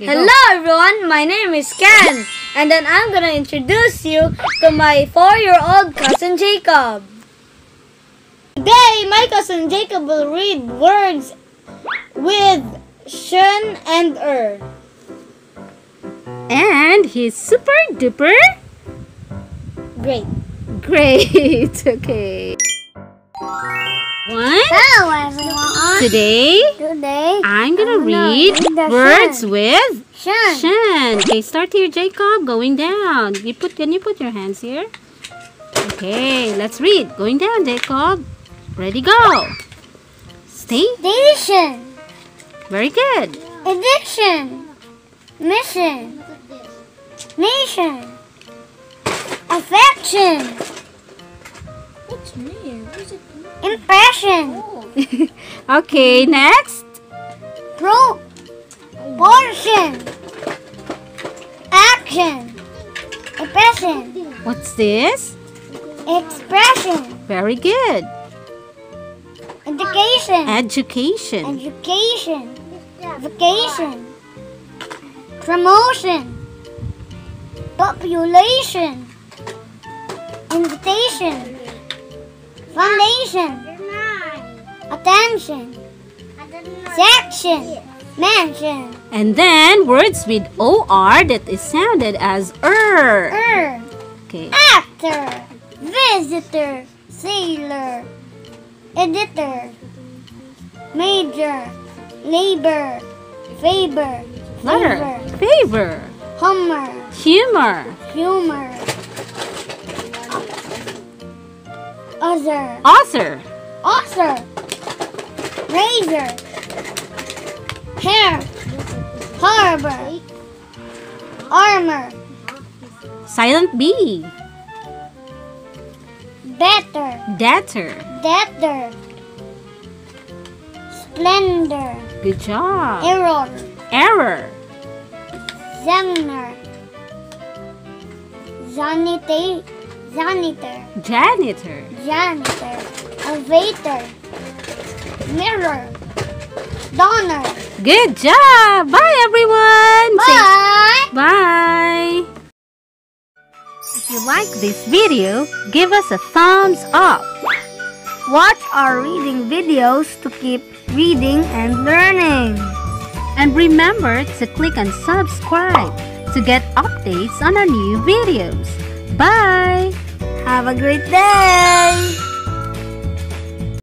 Hello everyone, my name is Ken, and then I'm gonna introduce you to my four-year-old cousin Jacob. Today, my cousin Jacob will read words with shun and er. And he's super duper Great. great. Okay. One. Hello everyone. Today, Today, I'm gonna I'm read read words shun. with shun. Shan. Okay, start here, Jacob. Going down. You put. Can you put your hands here? Okay, let's read. Going down, Jacob. Ready, go. Stay. Station. Very good. Addiction. Mission. Nation. Affection. What's me? Impression. okay, next. Pro. Portion. Action. Expression. What's this? Expression. Very good. Education. Education. Education. Vacation. Promotion. Population. Invitation. Foundation. Attention. Section. Mansion. And then words with OR that is sounded as er. Er. Okay. Actor. Visitor. Sailor. Editor. Major. Labor. Favor. Letter. Favor. Favor. Hummer. Humor. Humor. Other. Author. Author. Razor. Hair. Harbor. Armor. Silent B. Better. Debtor. Debtor. Splendor. Good job. Error. Error. Examiner. Zanita. Janitor. Janitor. Janitor. Elevator. Mirror. Donor. Good job. Bye, everyone. Say Bye. bye. If you like this video, give us a thumbs up. Watch our reading videos to keep reading and learning. And remember to click on subscribe to get updates on our new videos. Bye! Have a great day!